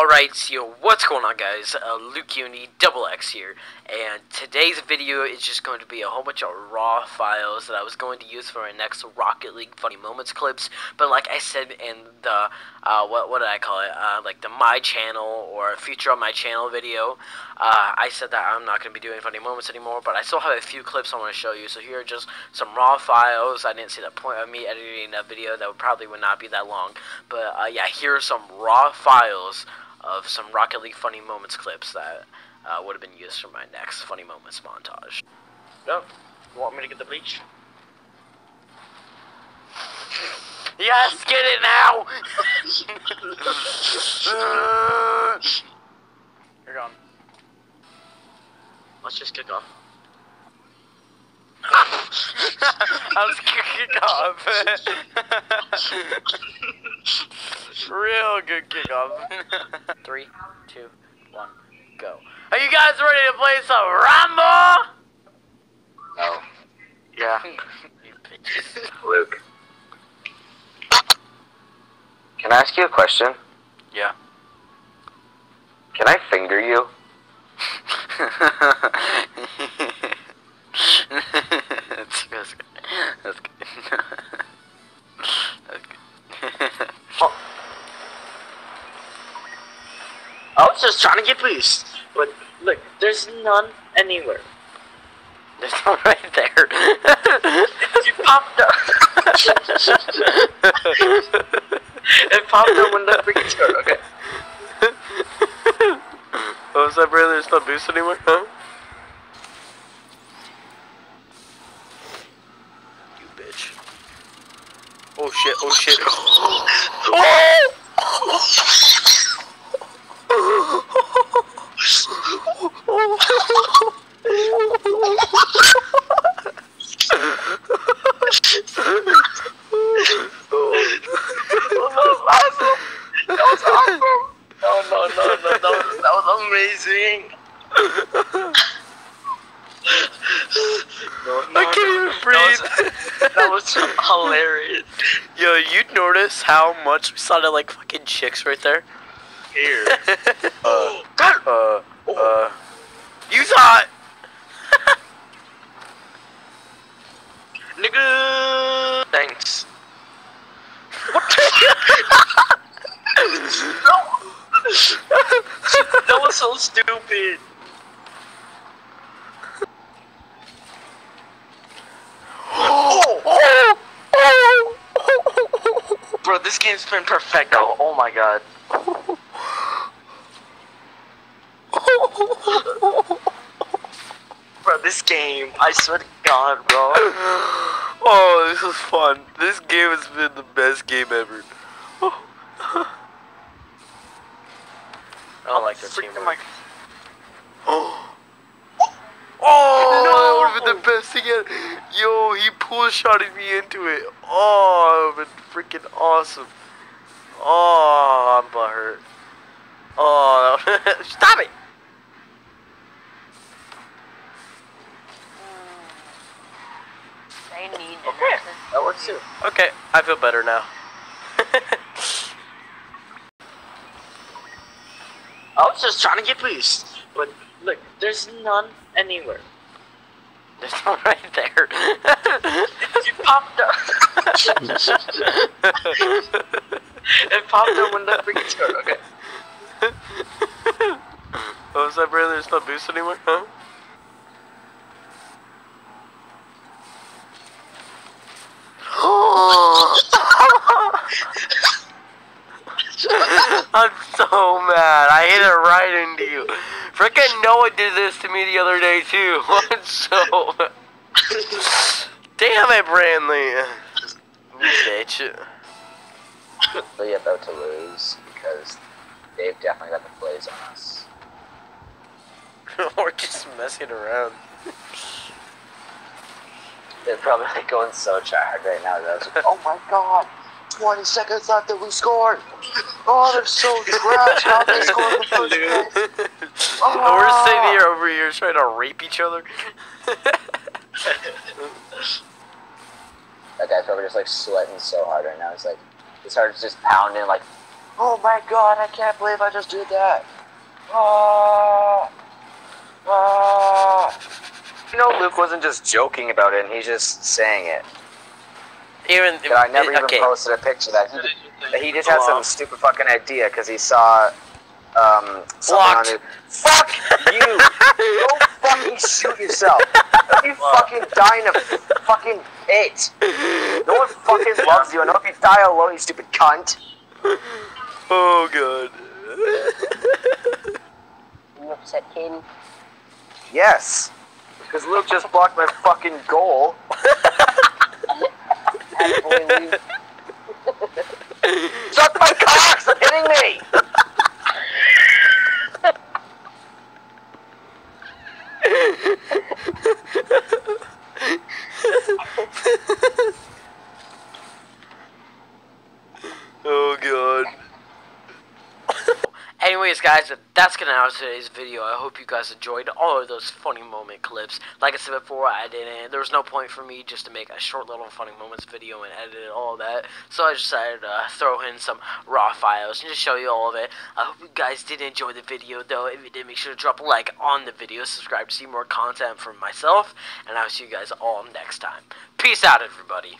Alright, so what's going on guys? Uh, Luke Unity, Double X here, and today's video is just going to be a whole bunch of raw files that I was going to use for my next Rocket League Funny Moments clips, but like I said in the, uh, what, what did I call it, uh, like the My Channel or Future on My Channel video, uh, I said that I'm not going to be doing Funny Moments anymore, but I still have a few clips I want to show you, so here are just some raw files, I didn't see the point of me editing a video, that would probably would not be that long, but uh, yeah, here are some raw files of some Rocket League funny moments clips that uh, would have been used for my next funny moments montage. No, you want me to get the bleach? Yes, get it now! You're gone. Let's just kick off. I was kicking off. Real good kickoff. Three, two, one, go. Are you guys ready to play some Rumble? Oh, no. Yeah. you bitches. Luke. Can I ask you a question? Yeah. Can I finger you? that's, that's good. That's good. that's good. I was just trying to get boost, but look, there's none anywhere. There's one right there. You popped up. it popped up when the freaking scored. Okay. what was that, brother? It's not boost anymore, huh? You bitch. Oh shit, oh shit. That oh was awesome. No, no, no, no. That was, that was amazing. No, no, I can't even breathe. That was, that was hilarious. Yo, you notice how much we sounded like fucking chicks right there? Here. Uh, God. uh, uh. You saw it! Nigga. Stupid. Bro, this game's been perfect. Oh, oh my god. Bro, this game, I swear to God, bro. Oh, this is fun. This game has been the best game ever. I don't like their Freaking teamwork. like, Oh, oh that would have been the best thing yet. Yo, he pull shotted me into it. Oh, that would have been freaking awesome. Oh, I'm butthurt. Oh, stop it! They need okay, that works too. Okay, I feel better now. I was just trying to get boost, but look, there's none anywhere. There's one right there. You popped up. it popped up when the freaking scored. Okay. what was that, brother? There's not boost anymore, huh? I'm so mad. I hit it right into you. Frickin' Noah did this to me the other day too. I'm so Damn it, Brandley. Bitch. really about to lose because they've definitely got the plays on us. We're just messing around. They're probably like going so hard right now. That I was like, oh my god, 20 seconds left and we scored. Oh, they're so trash. How they scored the first place? And we're sitting here over here trying to rape each other. That guy's probably just like sweating so hard right now. He's like, his heart's just pounding like, Oh my god, I can't believe I just did that. Ah. Ah. You know, Luke wasn't just joking about it, and he's just saying it. Even That I never even okay. posted a picture that he, he just had some stupid fucking idea because he saw um something on Blocked. it. Fuck you! Go fucking shoot yourself. You fucking die in a fucking pit. No one fucking loves you. I know if you die alone, you stupid cunt. Oh god. You upset, Caden? Yes. Because Luke just blocked my fucking goal. Suck my cock! Stop hitting me! Oh god. Anyways, guys, that's gonna end today's video. I hope you guys enjoyed all of those funny moment clips. Like I said before, I didn't. There was no point for me just to make a short little funny moments video and edit all that. So I decided to throw in some raw files and just show you all of it. I hope you guys did enjoy the video, though. If you did, make sure to drop a like on the video, subscribe to see more content from myself, and I'll see you guys all next time. Peace out, everybody.